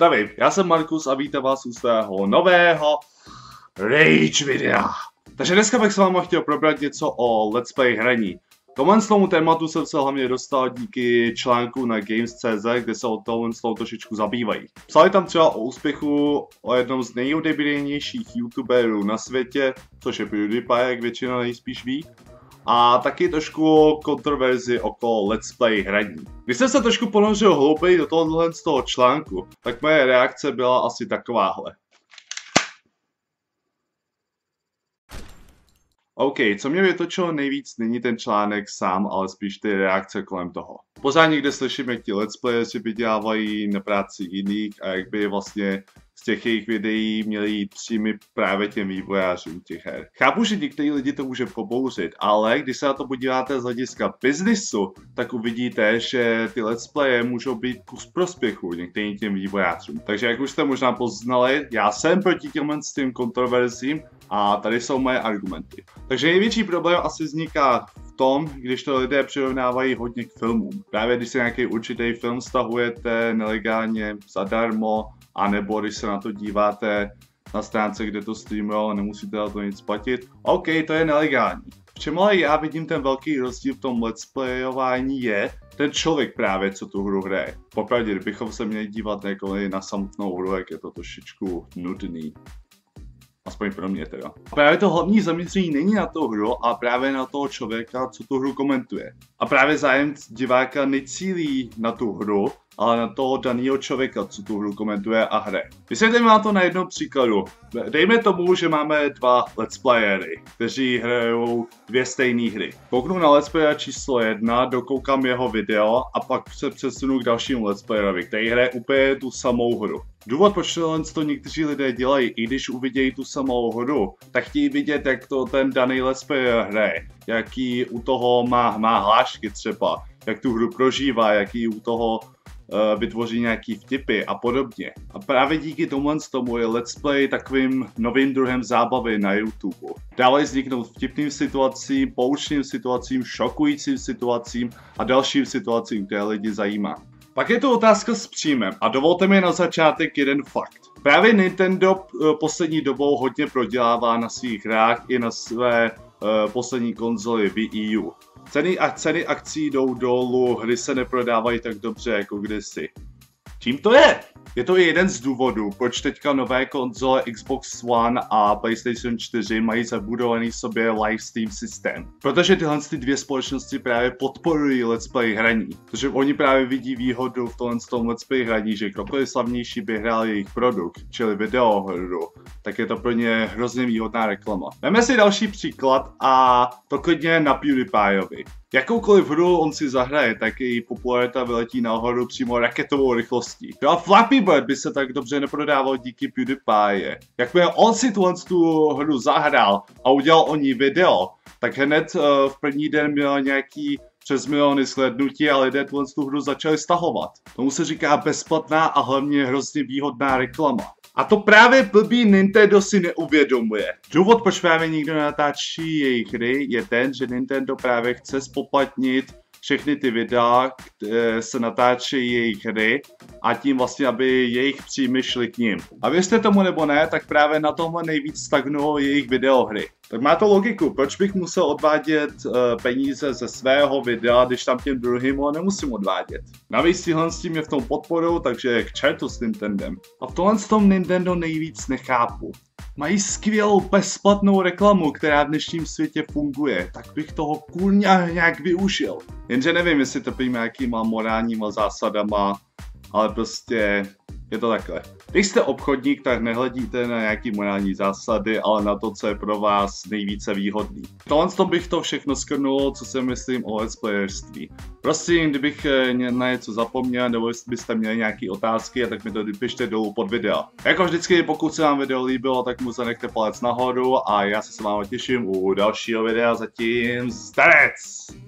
Zdravím, já jsem Markus a vítám vás u svého nového Rage videa. Takže dneska bych s vámi chtěl probrat něco o Let's Play hraní. Tohle tomu tématu jsem se hlavně dostal díky článku na Games.cz, kde se o tohle slovo trošičku zabývají. Psali tam třeba o úspěchu o jednom z nejodebilnějších youtuberů na světě, což je PewDiePie, jak většina nejspíš ví a taky trošku kontroverzi okolo let's play hraní. Když jsem se trošku ponořil hlouběji do tohohle z toho článku, tak moje reakce byla asi takováhle. OK, co mě vytočilo nejvíc není ten článek sám, ale spíš ty reakce kolem toho. Pořád někde slyším, jak ti let's players vydělávají na práci jiných a jak by vlastně z těch jejich videí měli jít příjmy právě těm vývojářům těch her. Chápu, že někteří lidi to může pobouřit, ale když se na to podíváte z hlediska biznisu, tak uvidíte, že ty let's playe můžou být kus prospěchu některým těm vývojářům. Takže jak už jste možná poznali, já jsem proti těmhle s tím kontroverzím a tady jsou moje argumenty. Takže největší problém asi vzniká v tom, když to lidé přirovnávají hodně k filmům. Právě když si nějaký určitý film stahujete nelegálně, zadarmo, anebo když se na to díváte na stránce, kde to streamují a nemusíte na to nic platit, OK, to je nelegální. V čem ale já vidím ten velký rozdíl v tom let's playování je ten člověk právě, co tu hru hraje. Popravdě, kdybychom se měli dívat jako na samotnou hru, jak je to trošičku nudný. Aspoň pro mě teda. Právě to hlavní zaměření není na tu hru, a právě na toho člověka, co tu hru komentuje. A právě zájem diváka necílí na tu hru, ale na toho daného člověka, co tu hru komentuje a hraje. Vysvětlím vám to na jednom příkladu. Dejme tomu, že máme dva let's playery, kteří hrajou dvě stejné hry. Kouknu na let's player číslo jedna, dokoukám jeho video a pak se přesunu k dalšímu let's playerovi, který hraje úplně tu samou hru. Důvod, proč to někteří lidé dělají, i když uvidějí tu samou hru, tak chtějí vidět, jak to ten daný let's player hraje, jaký u toho má, má hlášky třeba, jak tu hru prožívá, jaký u toho vytvoří nějaký vtipy a podobně. A právě díky tomu tomu je Let's Play takovým novým druhem zábavy na YouTube. Dále vzniknou vtipným situacím, poučným situacím, šokujícím situacím a dalším situacím, které lidi zajímá. Pak je to otázka s příjmem a dovolte mi na začátek jeden fakt. Právě Nintendo eh, poslední dobou hodně prodělává na svých hrách i na své uh, poslední konzoli Wii U. Ceny a ceny akcí jdou dolů, hry se neprodávají tak dobře jako kdysi. Čím to je? Je to jeden z důvodů, proč teďka nové konzole Xbox One a PlayStation 4 mají zabudovaný sobě live Steam systém. Protože tyhle ty dvě společnosti právě podporují let's play hraní. Protože oni právě vidí výhodu v tomhle tom let's play hraní, že kdokoliv slavnější by hrál jejich produkt, čili videohru, tak je to pro ně hrozně výhodná reklama. Veme si další příklad a to klidně na PewDiePieovi. Jakoukoliv hru on si zahraje, tak její popularita vyletí nahoru přímo raketovou rychlostí. No a Flappy Bird by se tak dobře neprodával díky PewDiePie. Jakmile on si tuhle tu hru zahrál a udělal o ní video, tak hned uh, v první den měl nějaký přes miliony slednutí a lidé tuhle tu hru začali stahovat. Tomu se říká bezplatná a hlavně hrozně výhodná reklama. A to právě blbý Nintendo si neuvědomuje. Důvod, proč právě nikdo natáčí jejich hry, je ten, že Nintendo právě chce spoplatnit všechny ty videa, se natáčejí jejich hry a tím vlastně, aby jejich příjmy šly k ním. A věřte tomu nebo ne, tak právě na tomhle nejvíc stagnují jejich videohry. Tak má to logiku, proč bych musel odvádět uh, peníze ze svého videa, když tam těm druhým ho nemusím odvádět. Navíc tyhle s tím je v tom podporu, takže k čertu s Nintendem. A v tomhle s tom Nintendo nejvíc nechápu. Mají skvělou bezplatnou reklamu, která v dnešním světě funguje, tak bych toho kurňa nějak využil. Jenže nevím, jestli to pojíme jakýma morálníma zásadama, ale prostě je to takhle. Když jste obchodník, tak nehledíte na nějaký morální zásady, ale na to, co je pro vás nejvíce výhodný. Tohle to bych to všechno skrnul, co si myslím o let's playerství. Prosím, kdybych eh, na něco zapomněl, nebo jestli byste měli nějaké otázky, tak mi to vypište dolů pod video. Jako vždycky, pokud se vám video líbilo, tak mu zanechte palec nahoru a já se s vámi těším u dalšího videa. Zatím zdarec!